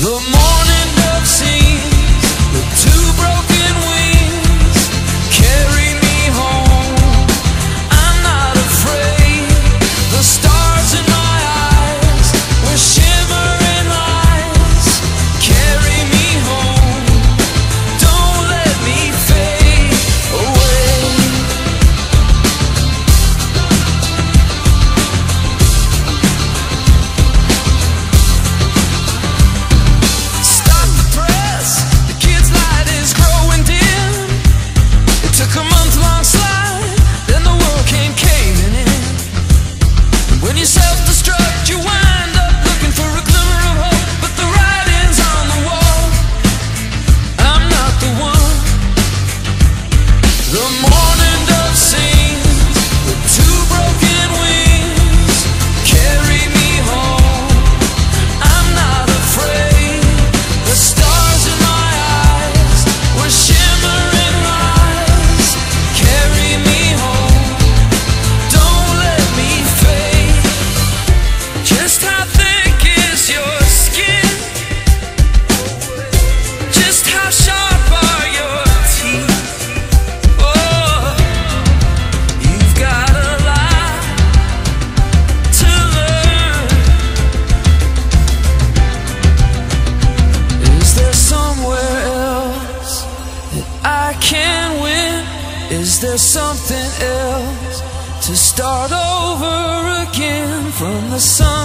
The morning The more Is there something else to start over again from the sun?